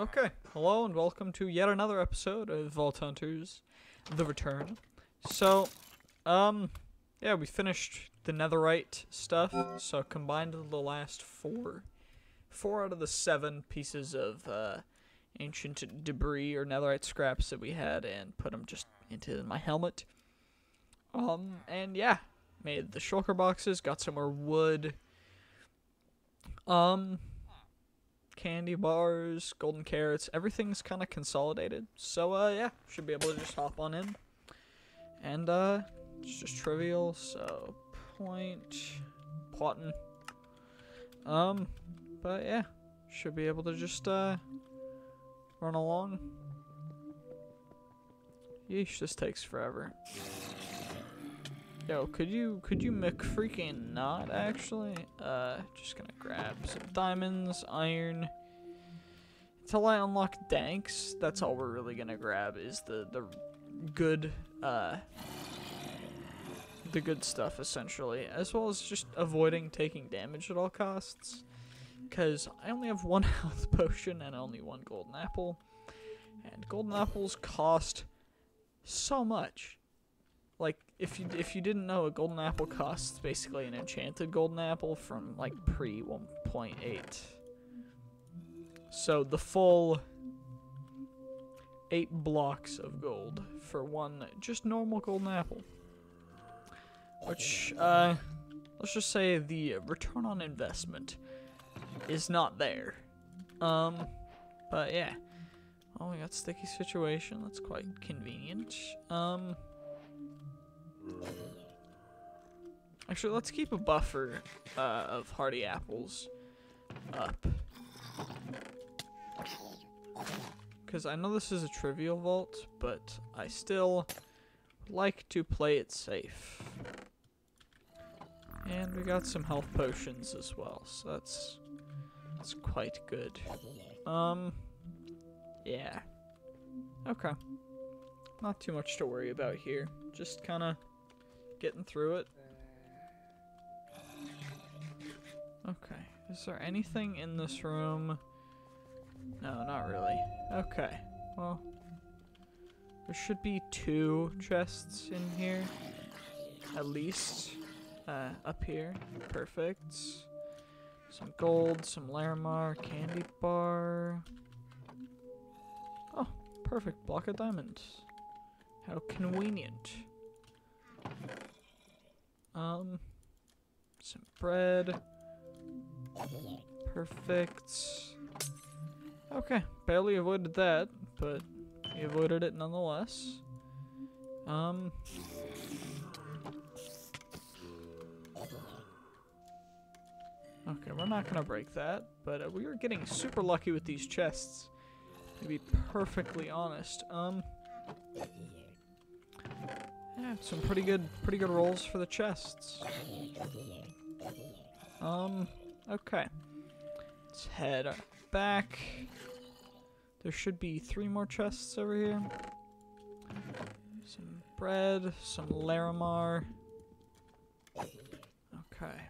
Okay, hello and welcome to yet another episode of Vault Hunters: The Return. So, um, yeah, we finished the Netherite stuff. So combined the last four, four out of the seven pieces of uh, ancient debris or Netherite scraps that we had, and put them just into my helmet. Um, and yeah, made the shulker boxes, got some more wood. Um, candy bars, golden carrots, everything's kind of consolidated. So, uh, yeah, should be able to just hop on in. And, uh, it's just trivial, so point, plotting. Um, but yeah, should be able to just, uh, run along. Yeesh, this takes forever. Yo, could you could you freaking not actually? Uh, just gonna grab some diamonds, iron. Until I unlock danks, that's all we're really gonna grab is the the good uh the good stuff essentially, as well as just avoiding taking damage at all costs. Cause I only have one health potion and only one golden apple, and golden apples cost so much. Like if you if you didn't know, a golden apple costs basically an enchanted golden apple from like pre 1.8. So the full eight blocks of gold for one just normal golden apple. Which uh let's just say the return on investment is not there. Um but yeah. Oh, we got sticky situation. That's quite convenient. Um Actually, let's keep a buffer uh, of hardy apples up. Because I know this is a trivial vault, but I still like to play it safe. And we got some health potions as well, so that's that's quite good. Um, yeah. Okay. Not too much to worry about here. Just kind of getting through it. Okay. Is there anything in this room? No, not really. Okay. Well, there should be two chests in here. At least. Uh, up here. Perfect. Some gold, some Larimar, candy bar. Oh, perfect. Block of diamonds. How convenient. Um, some bread. Perfect. Okay, barely avoided that, but we avoided it nonetheless. Um. Okay, we're not gonna break that, but uh, we are getting super lucky with these chests. To be perfectly honest. Um. Yeah, some pretty good, pretty good rolls for the chests. Um, okay. Let's head back. There should be three more chests over here. Some bread, some Larimar. Okay.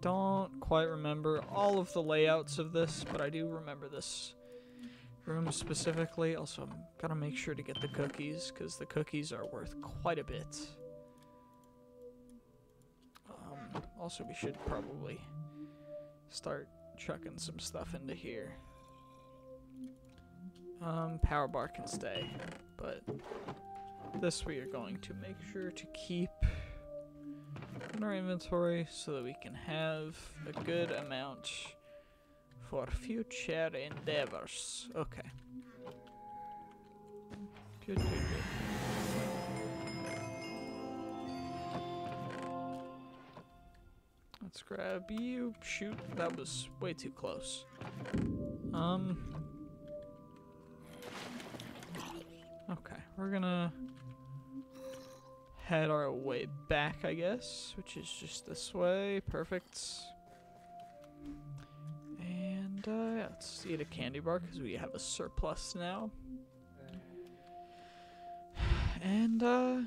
Don't quite remember all of the layouts of this, but I do remember this room specifically. Also, I'm gotta make sure to get the cookies, because the cookies are worth quite a bit. Um, also, we should probably start chucking some stuff into here. Um, power bar can stay, but this we are going to make sure to keep in our inventory so that we can have a good amount for future endeavors. Okay. Let's grab you. Shoot, that was way too close. Um. Okay, we're gonna head our way back, I guess, which is just this way. Perfect. And uh, let's eat a candy bar because we have a surplus now. And uh,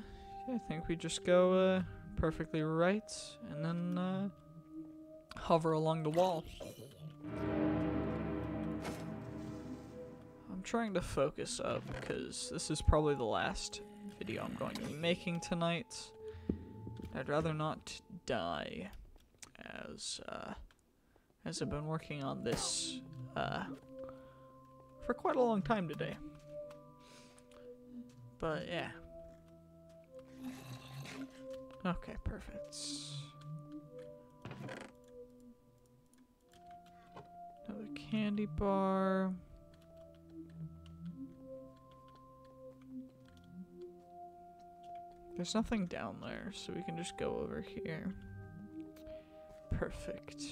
yeah, I think we just go uh, perfectly right and then uh, hover along the wall. I'm trying to focus up because this is probably the last video I'm going to be making tonight. I'd rather not die as uh, as I've been working on this uh, for quite a long time today. But yeah. Okay, perfect. Another candy bar. There's nothing down there, so we can just go over here. Perfect.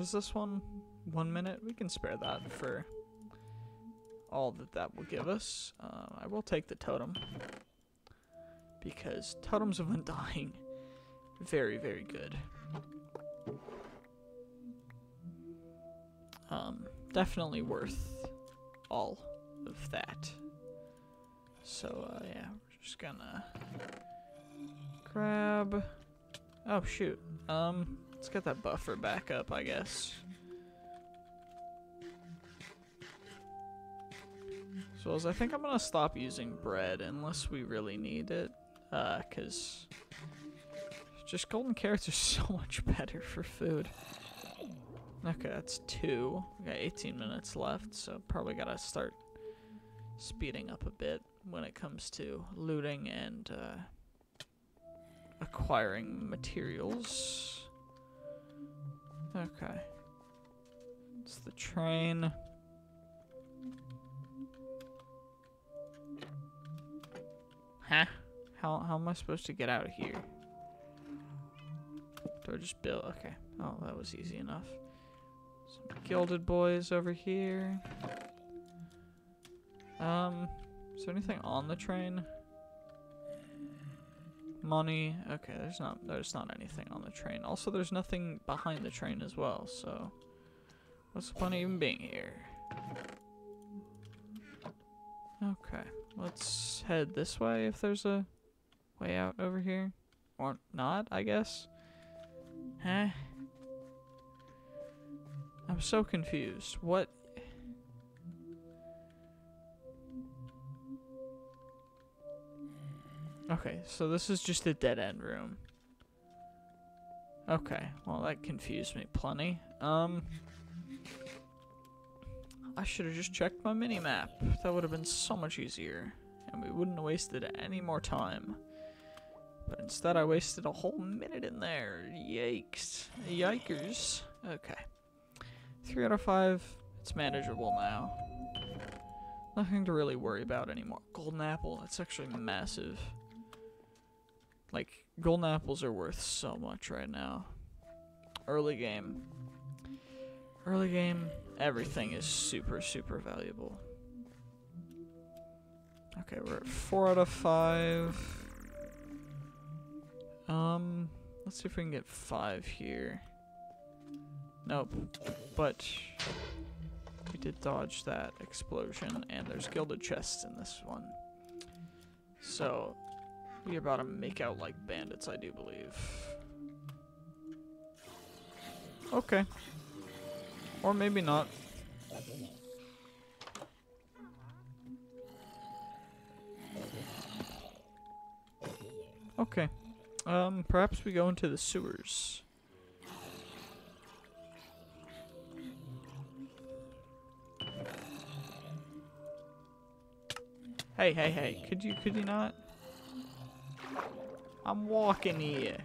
Is this one? One minute? We can spare that for all that that will give us. Uh, I will take the totem. Because totems of undying. Very, very good. Um, definitely worth all of that. So, uh, yeah, we're just gonna grab... Oh, shoot. Um, let's get that buffer back up, I guess. So I think I'm gonna stop using bread unless we really need it, uh, cause just golden carrots are so much better for food. Okay, that's two. We got 18 minutes left, so probably gotta start speeding up a bit when it comes to looting and uh, acquiring materials. Okay. It's the train. Huh? How, how am I supposed to get out of here? Do I just build? Okay. Oh, that was easy enough. Some gilded boys over here. Um, is there anything on the train? Money. Okay, there's not there's not anything on the train. Also, there's nothing behind the train as well. So, what's the point of even being here? Okay, let's head this way if there's a way out over here, or not. I guess. Huh? I'm so confused. What? Okay, so this is just a dead end room. Okay, well that confused me plenty. Um, I should have just checked my mini map. That would have been so much easier, and we wouldn't have wasted any more time. But instead, I wasted a whole minute in there. Yikes! Yikers! Okay. Three out of five. It's manageable now. Nothing to really worry about anymore. Golden apple. That's actually massive. Like, golden apples are worth so much right now. Early game. Early game, everything is super, super valuable. Okay, we're at 4 out of 5. Um, let's see if we can get 5 here. Nope. But we did dodge that explosion, and there's gilded chests in this one. So, we are about to make out like bandits, I do believe. Okay. Or maybe not. Okay. Um, perhaps we go into the sewers. Hey, hey, hey, could you, could you not? I'm walking here.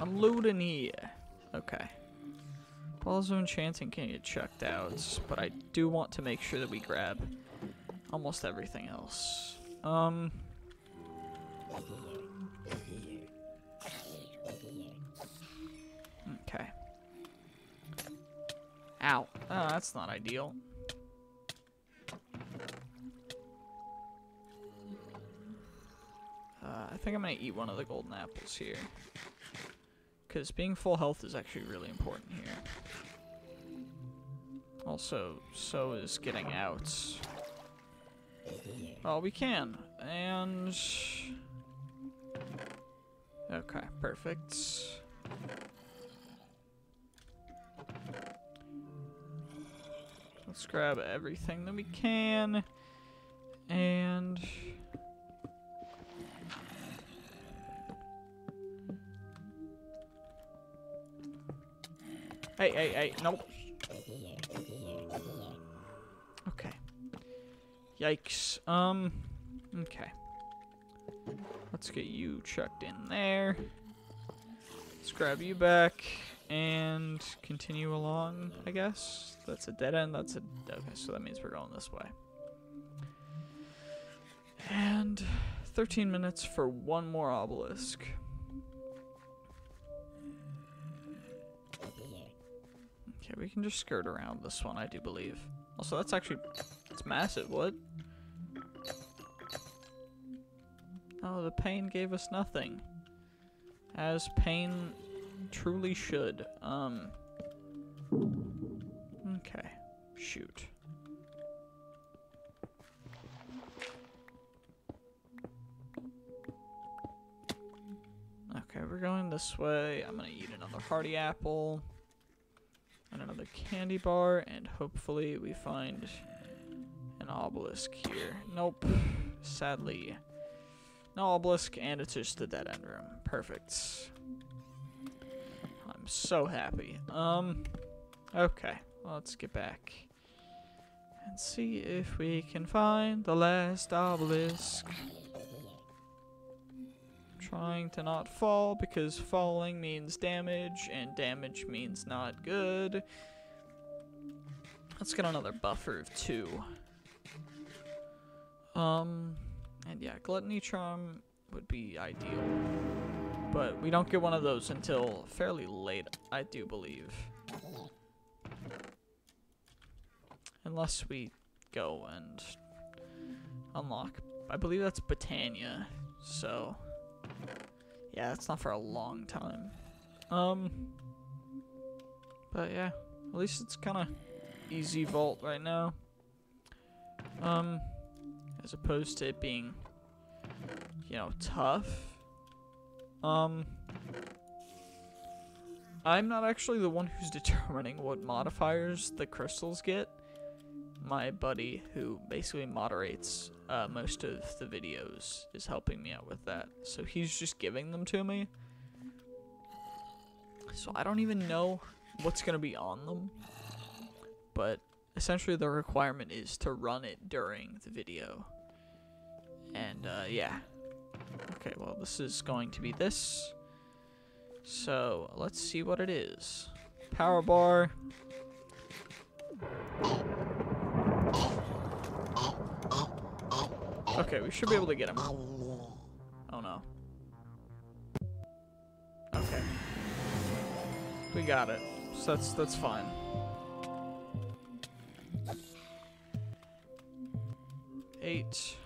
I'm looting here. Okay. Balls of Enchanting can get checked out, but I do want to make sure that we grab almost everything else. Um... Okay. Ow. Oh, that's not ideal. Think I'm gonna eat one of the golden apples here. Because being full health is actually really important here. Also, so is getting out. Well, we can. And... Okay, perfect. Let's grab everything that we can. Hey, hey, hey, nope. Okay. Yikes. Um, okay. Let's get you chucked in there. Let's grab you back and continue along, I guess. That's a dead end. That's a... Okay, so that means we're going this way. And 13 minutes for one more obelisk. Okay, we can just skirt around this one, I do believe. Also, that's actually... It's massive. What? Oh, the pain gave us nothing. As pain truly should. Um. Okay. Shoot. Okay, we're going this way. I'm gonna eat another hearty apple. Another candy bar, and hopefully we find an obelisk here. Nope. Sadly. No obelisk, and it's just the dead end room. Perfect. I'm so happy. Um, okay. Let's get back and see if we can find the last obelisk. Trying to not fall because falling means damage and damage means not good. Let's get another buffer of two. Um, and yeah, Gluttony Charm would be ideal. But we don't get one of those until fairly late, I do believe. Unless we go and unlock, I believe that's Botania, so yeah, that's not for a long time. Um, but yeah, at least it's kind of easy vault right now. Um, as opposed to it being, you know, tough. Um, I'm not actually the one who's determining what modifiers the crystals get. My buddy, who basically moderates uh, most of the videos, is helping me out with that. So he's just giving them to me. So I don't even know what's going to be on them. But essentially the requirement is to run it during the video. And, uh, yeah. Okay, well, this is going to be this. So, let's see what it is. Power bar. Okay, we should be able to get him. Oh, no. Okay. We got it. So that's, that's fine. Eight.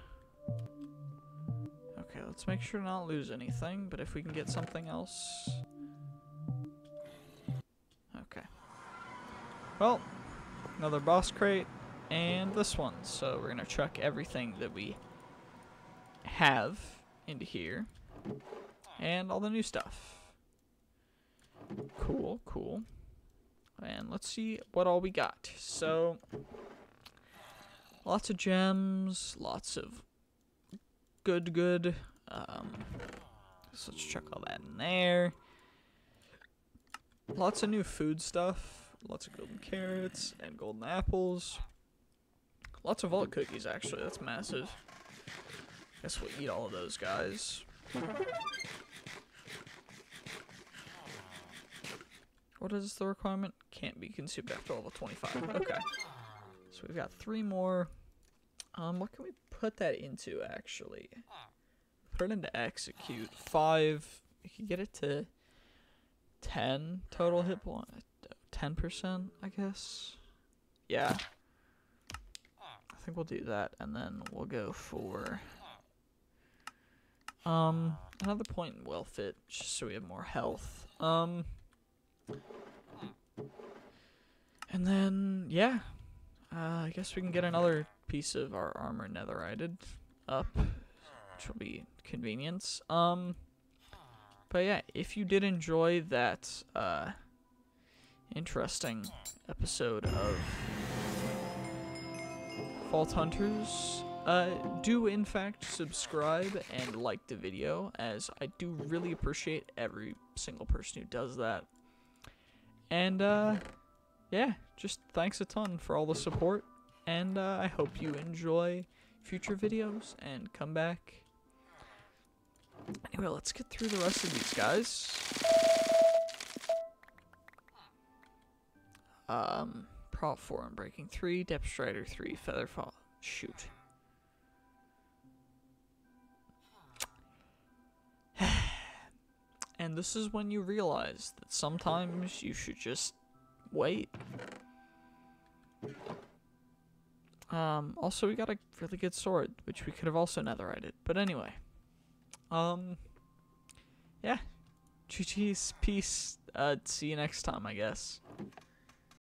Okay, Let's make sure not lose anything, but if we can get something else... Okay. Well, another boss crate, and this one. So we're going to chuck everything that we have into here, and all the new stuff. Cool, cool. And let's see what all we got. So, lots of gems, lots of good, good um, so let's chuck all that in there. Lots of new food stuff. Lots of golden carrots and golden apples. Lots of vault cookies, actually. That's massive. Guess we'll eat all of those guys. What is the requirement? Can't be consumed after level 25. Okay. So we've got three more. Um, what can we put that into, actually? Put it into execute. Five. You can get it to 10 total hit point. 10%, I guess. Yeah. I think we'll do that, and then we'll go for um another point in well fit, just so we have more health. Um, and then yeah, uh, I guess we can get another piece of our armor netherited up, which will be convenience. Um, but yeah, if you did enjoy that uh, interesting episode of Vault Hunters, uh, do in fact subscribe and like the video, as I do really appreciate every single person who does that. And uh, yeah, just thanks a ton for all the support, and uh, I hope you enjoy future videos and come back. Anyway, let's get through the rest of these guys. Um, Prot 4 and Breaking 3, Depth Strider 3, Featherfall. Shoot. And this is when you realize that sometimes you should just wait. Um, also we got a really good sword, which we could have also netherited. But anyway. Um, yeah. GG's, peace. Uh, see you next time, I guess.